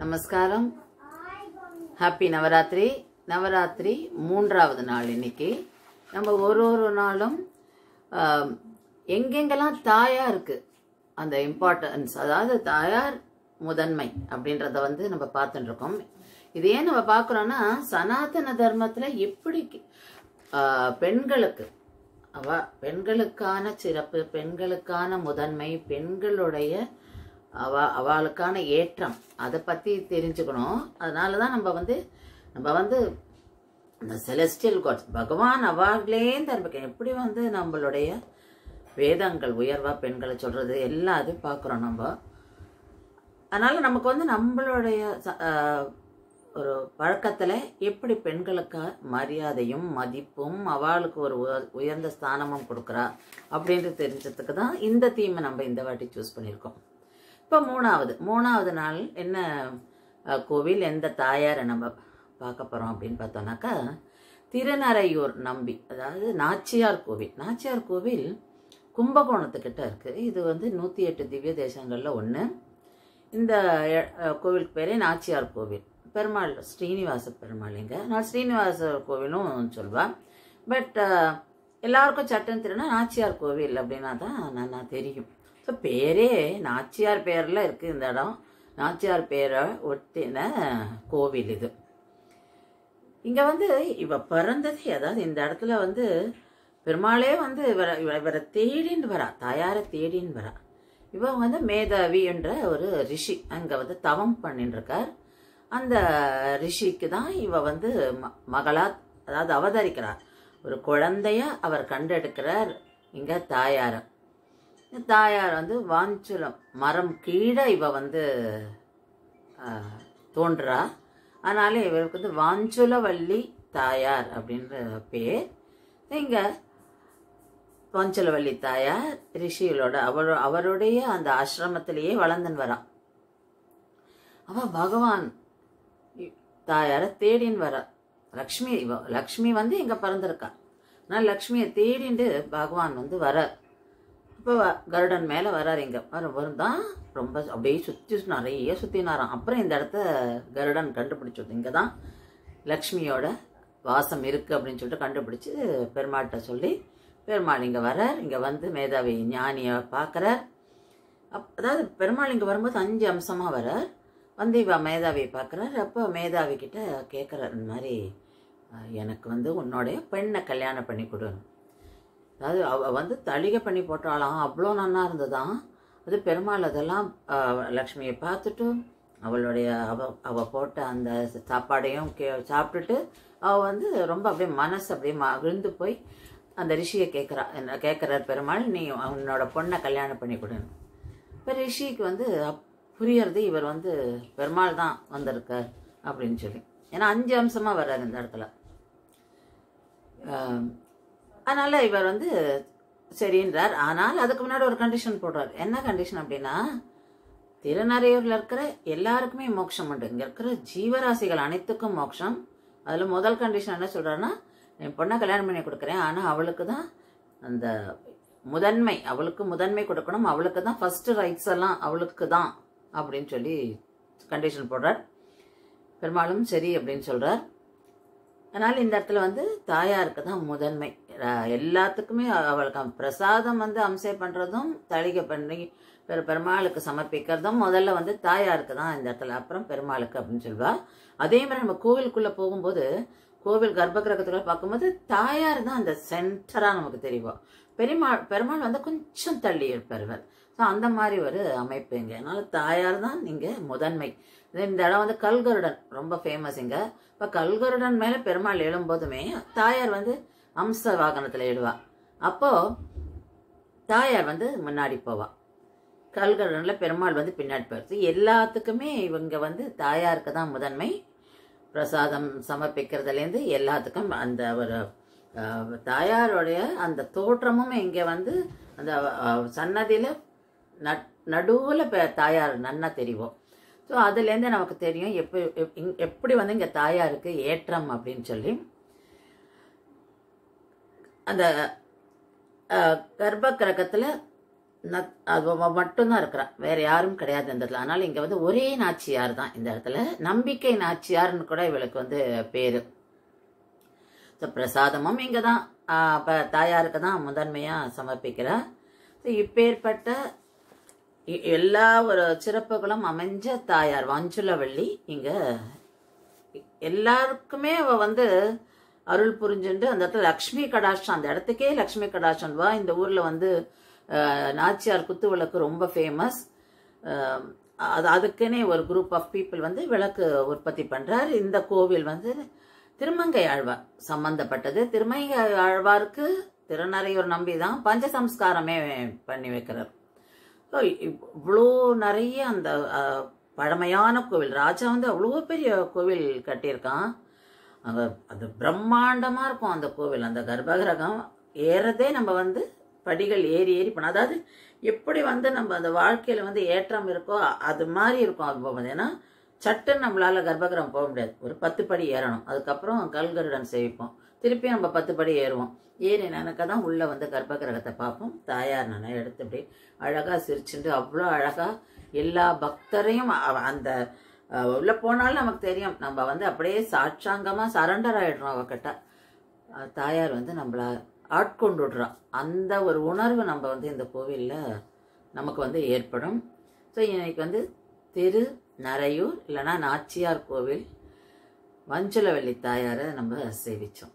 நமஸ்காரம். ஹாப்பி நவராத்திரி நவராத்திரி மூன்றாவது நாள் இன்னைக்கு. நம்ம ஒரு ஒரு நாளும் எங்கெங்கெல்லாம் தாயார் இருக்கு அந்த இம்பார்ட்டன்ஸ் அதாவது தாயார் முதன்மை அப்படின்றத வந்து நம்ம பார்த்துட்டு இருக்கோம் இது ஏன் நம்ம பார்க்குறோன்னா சனாதன தர்மத்தில் எப்படி பெண்களுக்கு அவ பெண்களுக்கான சிறப்பு பெண்களுக்கான முதன்மை பெண்களுடைய அவ அவளுக்கான ஏற்றம். அதை பற்றி தெரிஞ்சுக்கணும். அதனால தான் நம்ம வந்து நம்ம வந்து இந்த செலஸ்டியல் காட்ஸ் பகவான் அவார்களேந்து ஆரம்பிக்க எப்படி வந்து நம்மளுடைய வேதங்கள் உயர்வாக பெண்களை சொல்கிறது எல்லாத்தையும் பார்க்குறோம் நம்ம. அதனால் நமக்கு வந்து நம்மளுடைய ச- ஒரு பழக்கத்தில் எப்படி பெண்களுக்கு மரியாதையும் மதிப்பும் அவளுக்கு ஒரு உயர்ந்த ஸ்தானமும் கொடுக்குறா அப்படின்றது தெரிஞ்சதுக்கு தான் இந்த தீமை நம்ம இந்த வாட்டி சூஸ் பண்ணியிருக்கோம். இப்போ மூணாவது. மூணாவது நாள் என்ன கோவில் எந்த தாயாரை நம்ம பார்க்க போகிறோம் அப்படின்னு பார்த்தோம்னாக்கா திருநறையூர் நம்பி அதாவது நாச்சியார் கோவில். நாச்சியார் கோவில் கும்பகோணத்துக்கிட்ட இருக்குது இது வந்து நூற்றி எட்டு திவ்ய தேசங்களில் ஒன்று இந்த கோவிலுக்கு பேரே நாச்சியார் கோவில். பெருமாள் ஸ்ரீனிவாச பெருமாளிங்க நான் ஸ்ரீனிவாச கோவிலும் சொல்வேன் பட் எல்லாருக்கும் சட்டம் தெரியும்னா நாச்சியார் கோவில் அப்படின்னா தான் நான் நான் தெரியும். ஸோ பேரே நாச்சியார் பேரில் இருக்குது இந்த இடம். நாச்சியார் பேரை ஒட்டின கோவில் இது. இங்கே வந்து இவ பிறந்தது அதாவது இந்த இடத்துல வந்து பெருமாளே வந்து இவரை இவரை தேடின்னு வரா. தாயாரை தேடின்னு வரா. இவன் வந்து மேதாவி என்ற ஒரு ரிஷி அங்கே வந்து தவம் பண்ணிட்டுருக்கார் அந்த ரிஷிக்கு தான் இவ வந்து ம- மகளா அதாவது அவதரிக்கிறார். ஒரு குழந்தைய அவர் கண்டெடுக்கிறார் இங்கே தாயாரை. இந்த தாயார் வந்து வாஞ்சுலம் மரம் கீழே இவ வந்து தோன்றா. அதனால இவருக்கு வந்து வாஞ்சுலவல்லி தாயார் அப்படின்ற பேர். இங்க வாஞ்சலவல்லி தாயார் ரிஷிகளோட அவரோ அவருடைய அந்த ஆசிரமத்திலேயே வளர்ந்துன்னு வரான் அவ பகவான் தாயாரை தேடின்னு வரா. லக்ஷ்மி லக்ஷ்மி வந்து இங்க பிறந்திருக்கா. ஆனால் லக்ஷ்மியை தேடிண்டு பகவான் வந்து வரார். இப்போ கருடன் மேலே வரார் இங்கே. வர வரும் தான் ரொம்ப அப்படியே சுற்றி நிறைய சுற்றினாராம் அப்புறம் இந்த இடத்த கருடன் கண்டுபிடிச்சது இங்கே தான் லக்ஷ்மியோட வாசம் இருக்குது அப்படின்னு சொல்லிட்டு கண்டுபிடிச்சி பெருமாள்கிட்ட சொல்லி பெருமாள் இங்கே வரார் இங்கே வந்து மேதாவி ஞானியை பார்க்குறார் அப் அதாவது பெருமாள் இங்கே வரும்போது அஞ்சு அம்சமாக வரார் வந்து இவ மேதாவியை பார்க்குறாரு அப்போ மேதாவி கிட்ட கேட்குறாரு இந்த மாதிரி எனக்கு வந்து உன்னோடைய பெண்ணை கல்யாணம் பண்ணி கொடு. அதாவது அவ வந்து தளிகை பண்ணி போட்டாலாம் அவ்வளோ நன்னா இருந்ததாம் அது பெருமாள் அதெல்லாம் லக்ஷ்மியை பார்த்துட்டு அவளுடைய அவ அவ போட்ட அந்த சாப்பாடையும் கே சாப்பிட்டுட்டு அவள் வந்து ரொம்ப அப்படியே மனசு அப்படியே மகிழ்ந்து போய் அந்த ரிஷியை கேட்குறா என்ன கேட்குறார் பெருமாள் நீ உன்னோட பொண்ணை கல்யாணம் பண்ணி கொடுன்னு இப்போ ரிஷிக்கு வந்து புரியறது இவர் வந்து பெருமாள் தான் வந்திருக்கார் அப்படின்னு சொல்லி. ஏன்னா அஞ்சு அம்சமாக வர்றார் இந்த இடத்துல. அதனால இவர் வந்து சரின்றார். ஆனால் அதுக்கு முன்னாடி ஒரு கண்டிஷன் போடுறார். என்ன கண்டிஷன் அப்படின்னா திருநறையூரில் இருக்கிற எல்லாருக்குமே மோட்சம் உண்டு. இங்கே இருக்கிற ஜீவராசிகள் அனைத்துக்கும் மோட்சம். அதில் முதல் கண்டிஷன் என்ன சொல்கிறாருன்னா என் பொண்ணை கல்யாணம் பண்ணி கொடுக்குறேன். ஆனால் அவளுக்கு தான் அந்த முதன்மை அவளுக்கு முதன்மை கொடுக்கணும். அவளுக்கு தான் ஃபஸ்ட்டு ரைட்ஸ் எல்லாம் அவளுக்கு தான் அப்படின்னு சொல்லி கண்டிஷன் போடுறார். பெரும்பாலும் சரி அப்படின்னு சொல்கிறார் அதனால் இந்த இடத்துல வந்து தாயாருக்கு தான் முதன்மை. எல்லாத்துக்குமே அவளுக்கு பிரசாதம் வந்து அம்சை பண்ணுறதும் தளிகை பண்ணி பெரு பெருமாளுக்கு சமர்ப்பிக்கிறதும் முதல்ல வந்து தாயாருக்கு தான் இந்த இடத்துல அப்புறம் பெருமாளுக்கு அப்படின்னு சொல்லுவா அதே மாதிரி நம்ம கோவிலுக்குள்ளே போகும்போது கோவில் கர்ப்பகிரகத்துக்குள்ள பார்க்கும்போது தாயார் தான் அந்த சென்டராக நமக்கு தெரியும் பெருமாள் பெருமாள் வந்து கொஞ்சம் தள்ளி இருப்பார் ஸோ அந்த மாதிரி ஒரு அமைப்பு இங்கே. அதனால் தாயார் தான் இங்கே முதன்மை. இது இந்த இடம் வந்து கல்கருடன் ரொம்ப ஃபேமஸ் இங்கே. இப்போ கல்கருடன் மேலே பெருமாள் எழும்போதுமே தாயார் வந்து அம்ச வாகனத்தில் எழுவா அப்போது தாயார் வந்து முன்னாடி போவா. கல்கடனில் பெருமாள் வந்து பின்னாடி போயிடுது. எல்லாத்துக்குமே இவங்க வந்து தாயாருக்கு தான் முதன்மை. பிரசாதம் சமர்ப்பிக்கிறதுலேருந்து எல்லாத்துக்கும் அந்த ஒரு தாயாருடைய அந்த தோற்றமும் இங்கே வந்து அந்த சன்னதியில் நட் நடுவில் தாயார் நன்னா தெரியும் ஸோ அதுலேருந்து நமக்கு தெரியும் எப்படி எப்- எப்படி வந்து இங்கே தாயாருக்கு ஏற்றம் அப்படின்னு சொல்லி. அந்த கர்ப்ப கிரகத்தில் நத்- மட்டும்தான் இருக்கிறான் வேற யாரும் கிடையாது இந்த இடத்துல. அதனால இங்கே வந்து ஒரே நாச்சியார் தான் இந்த இடத்துல. நம்பிக்கை நாச்சியார்னு கூட இவளுக்கு வந்து பேரு. ஸோ பிரசாதமும் இங்கே தான் இப்போ தாயாருக்கு தான் முதன்மையாக சமர்ப்பிக்கிறார் ஸோ இப்பேற்பட்ட எல்லா ஒரு சிறப்புகளும் அமைஞ்ச தாயார் வஞ்சுலவள்ளி இங்கே எல்லாருக்குமே அவள் வந்து அருள் புரிஞ்சுண்டு அந்த இடத்துல லக்ஷ்மி கடாட்சம் அந்த இடத்துக்கே லக்ஷ்மி கடாட்சம் வா. இந்த ஊரில் வந்து நாச்சியார் குத்து விளக்கு ரொம்ப ஃபேமஸ் அது அதுக்குன்னே ஒரு குரூப் ஆஃப் பீப்புள் வந்து விளக்கு உற்பத்தி பண்ணுறார் இந்த கோவில் வந்து திருமங்கை ஆழ்வார் சம்பந்தப்பட்டது. திருமங்கை ஆழ்வாருக்கு திருநறையூர் நம்பி தான் பஞ்சசம்ஸ்காரமே பண்ணி வைக்கிறார். ஸோ இவ்வளோ நிறைய அந்த பழமையான கோவில். ராஜா வந்து அவ்வளோ பெரிய கோவில் கட்டியிருக்கான். அங்கே அது பிரம்மாண்டமாக இருக்கும் அந்த கோவில். அந்த கர்ப்பகிரகம் ஏறதே நம்ம வந்து படிகள் ஏறி ஏறி போனோம் அதாவது எப்படி வந்து நம்ம அந்த வாழ்க்கையில் வந்து ஏற்றம் இருக்கோ அது மாதிரி இருக்கும் அது போகும்போது. ஏன்னா சட்டுன்னு நம்மளால் கர்ப்பகிரகம் போக முடியாது. ஒரு பத்து படி ஏறணும். அதுக்கப்புறம் கல்கருடன் சேவிப்போம். திருப்பி நம்ம பத்து படி ஏறுவோம். ஏறி நினைக்க தான் உள்ளே வந்து கர்ப்பகிரகத்தை பார்ப்போம். தாயார் நான் எடுத்து அப்படி அழகாக சிரிச்சுட்டு அவ்வளோ அழகாக எல்லா பக்தரையும் அந்த உள்ள போனாலும் நமக்கு தெரியும். நம்ம வந்து அப்படியே சாட்சாங்கமா சரண்டர் ஆயிடுறோம் அவகிட்ட. தாயார் வந்து நம்மள ஆட்கொண்டு விடுறோம் அந்த ஒரு உணர்வு நம்ம வந்து இந்த கோவிலில் நமக்கு வந்து ஏற்படும். ஸோ இன்னைக்கு வந்து திரு நரையூர் இல்லைன்னா நாச்சியார் கோவில் வஞ்சுலவள்ளி தாயாரை நம்ம சேவிச்சோம்.